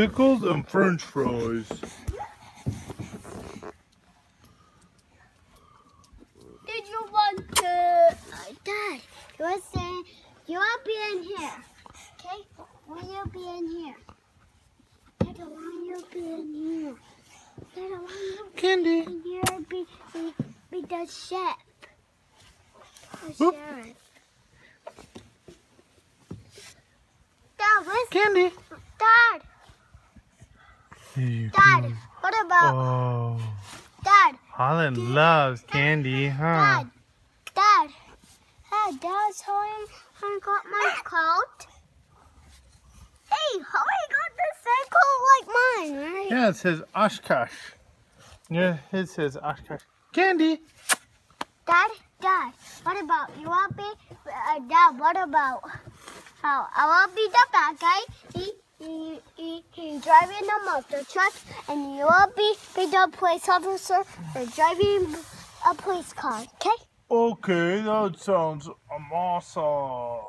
pickles and french fries. Did you want to... Uh, Dad, you were saying you will be in here. Okay? Will you be in here? Dad, will you be in here? Dad, will you be Candy. in here? Be, be, be the chef. The Oop. sheriff. Dad. Candy. Dad, Here you Dad, go. what about... Oh, Dad, Holland loves candy, huh? Dad, Dad, hey, Dad's home. I got my coat. Hey, how I got the same coat like mine, right? Yeah, it says Oshkosh. Yeah, it says Oshkosh. Candy. Dad, Dad, what about you? Want be, uh, Dad? What about? How I want to be the bad guy. He, he, he driving a monster truck, and you will be, be the police officer or driving a police car. Okay? Okay, that sounds awesome.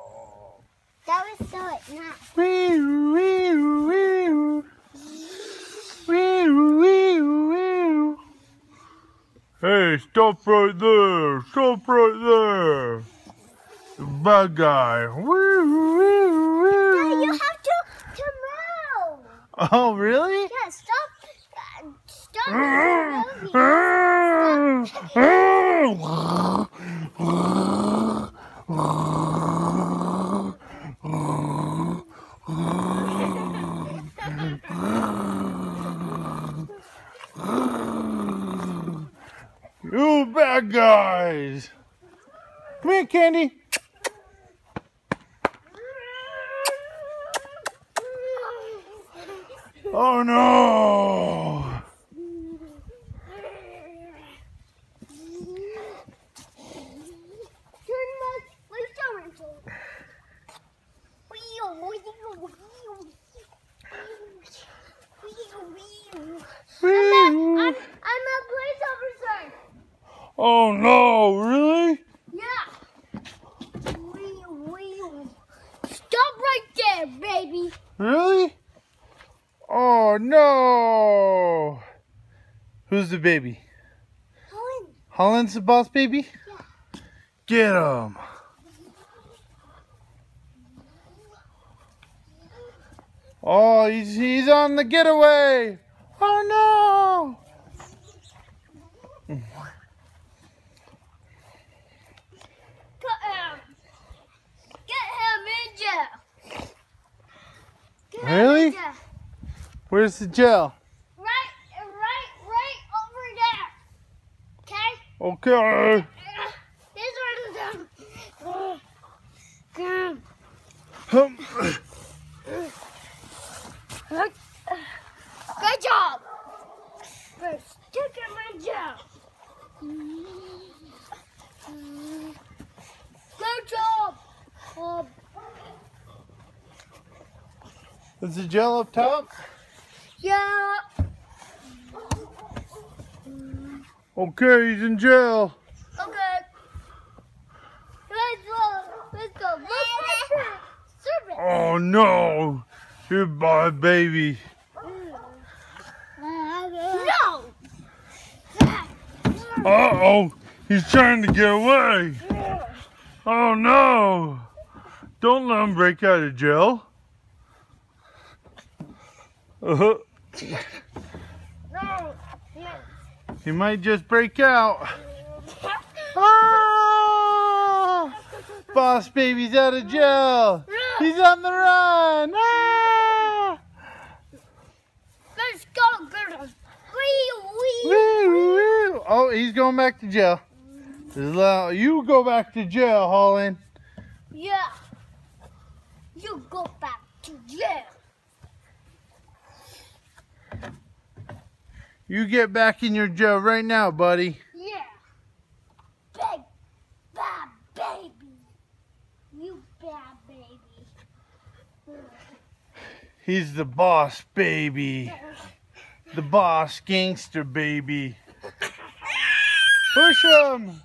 That was so it now. Wee, wee, wee, wee, wee, wee. Hey, stop right there! Stop right there! The bad guy. Wee, wee, Dad, you wee. have to to move. Oh, really? Yeah, stop. Uh, stop. You bad guys! Come here, Candy. Oh no! Turn my my stomach. Wheel, wheel, wheel. Wheel, wheel. I'm a, I'm, I'm a police officer. Oh no, really? Yeah. Stop right there, baby. Really? Oh no! Who's the baby? Helen, Holland's the boss baby? Yeah. Get him! Oh, he's, he's on the getaway! Oh Get him. Get him in jail. Get no! him Really? in jail. Where's the jail? Right, right, right over there. Okay? Okay. This one's done. Come. Hum. Good job. First, stick him in jail. Good job. Uh, Is the jail up top? Yeah. Okay, he's in jail. Okay. Let's go. Let's go. Look servant. Oh no! Goodbye, baby. No. Uh oh! He's trying to get away! Oh no! Don't let him break out of jail. Uh-huh. No. He might just break out. Ah! Boss baby's out of jail. He's on the run. Ah! Let's go, girls. Wee, wee. Woo, woo. Oh, he's going back to jail. You go back to jail, Holland. Yeah. You go back to jail. You get back in your jail right now, buddy. Yeah. Big bad baby. You bad baby. He's the boss, baby. The boss gangster, baby. Push him.